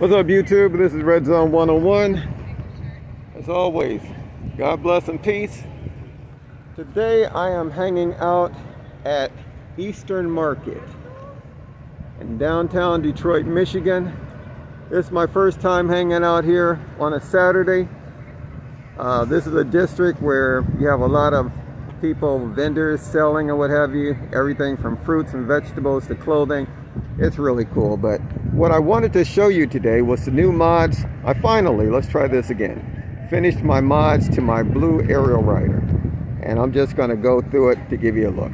What's up, YouTube? This is Red Zone 101. As always, God bless and peace. Today I am hanging out at Eastern Market in downtown Detroit, Michigan. This is my first time hanging out here on a Saturday. Uh, this is a district where you have a lot of people, vendors selling or what have you, everything from fruits and vegetables to clothing. It's really cool, but what I wanted to show you today was the new mods. I finally, let's try this again, finished my mods to my blue Ariel Rider. And I'm just gonna go through it to give you a look.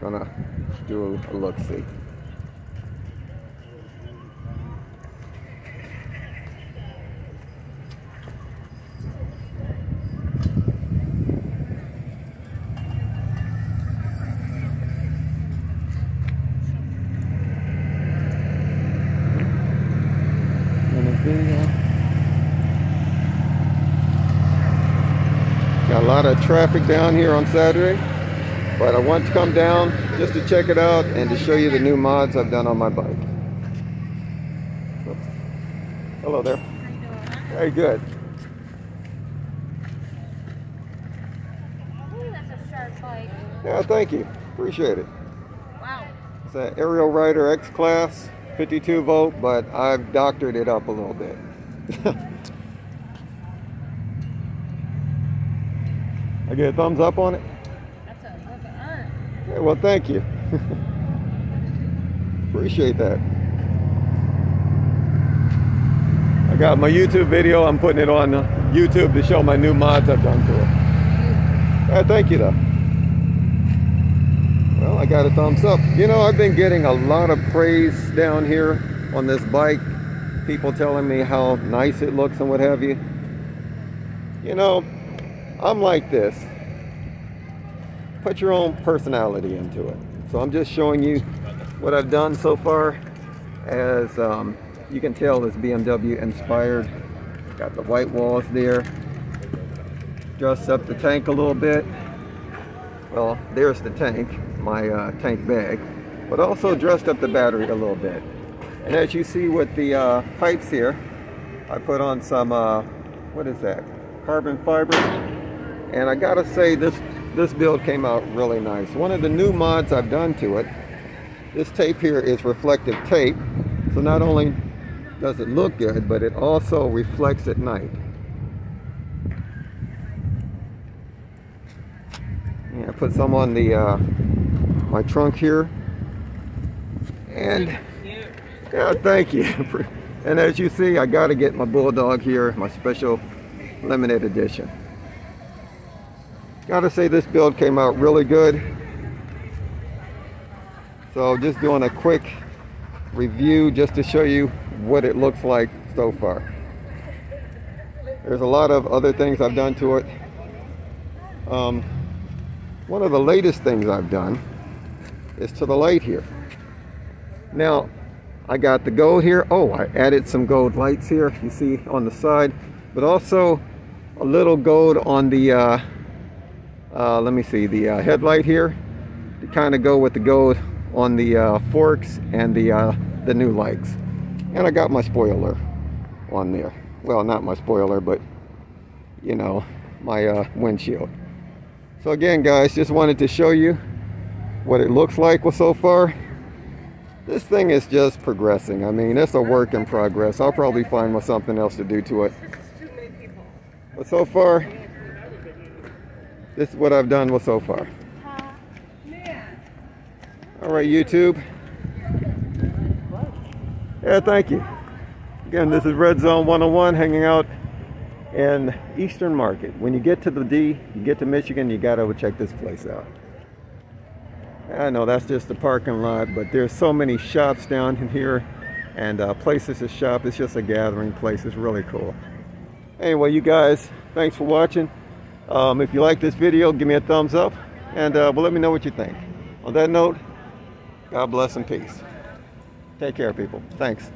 Gonna do a look-see. Got a lot of traffic down here on Saturday, but I want to come down just to check it out and to show you the new mods I've done on my bike. Oops. Hello there. Very good. Yeah, thank you. Appreciate it. Wow. It's an Ariel Rider X Class, 52 volt, but I've doctored it up a little bit. I get a thumbs up on it? That's a at art. Yeah, well, thank you. Appreciate that. I got my YouTube video. I'm putting it on uh, YouTube to show my new mods I've done to it. Yeah, thank you, though. Well, I got a thumbs up. You know, I've been getting a lot of praise down here on this bike. People telling me how nice it looks and what have you. You know, I'm like this. Put your own personality into it. So I'm just showing you what I've done so far. As um, you can tell, it's BMW inspired. Got the white walls there. Dressed up the tank a little bit. Well, there's the tank, my uh, tank bag. But also dressed up the battery a little bit. And as you see with the uh, pipes here, I put on some, uh, what is that? Carbon fiber and I gotta say this this build came out really nice. One of the new mods I've done to it this tape here is reflective tape. So not only does it look good but it also reflects at night. Yeah, I put some on the uh, my trunk here. And yeah thank you. And as you see I got to get my bulldog here my special limited edition Gotta say this build came out really good. So just doing a quick review just to show you what it looks like so far. There's a lot of other things I've done to it. Um, one of the latest things I've done is to the light here. Now, I got the gold here. Oh, I added some gold lights here, you see on the side, but also a little gold on the uh, uh, let me see the uh, headlight here to kind of go with the gold on the uh, forks and the uh, the new lights. And I got my spoiler on there. Well not my spoiler but you know my uh, windshield. So again guys just wanted to show you what it looks like so far. This thing is just progressing. I mean it's a work in progress. I'll probably find something else to do to it. But so far this is what I've done with so far. All right, YouTube. Yeah, thank you. Again, this is Red Zone 101 hanging out in Eastern Market. When you get to the D, you get to Michigan, you gotta check this place out. I know that's just the parking lot, but there's so many shops down in here and uh, places to shop. It's just a gathering place. It's really cool. Anyway, you guys, thanks for watching. Um, if you like this video, give me a thumbs up and uh, well, let me know what you think. On that note, God bless and peace. Take care, people. Thanks.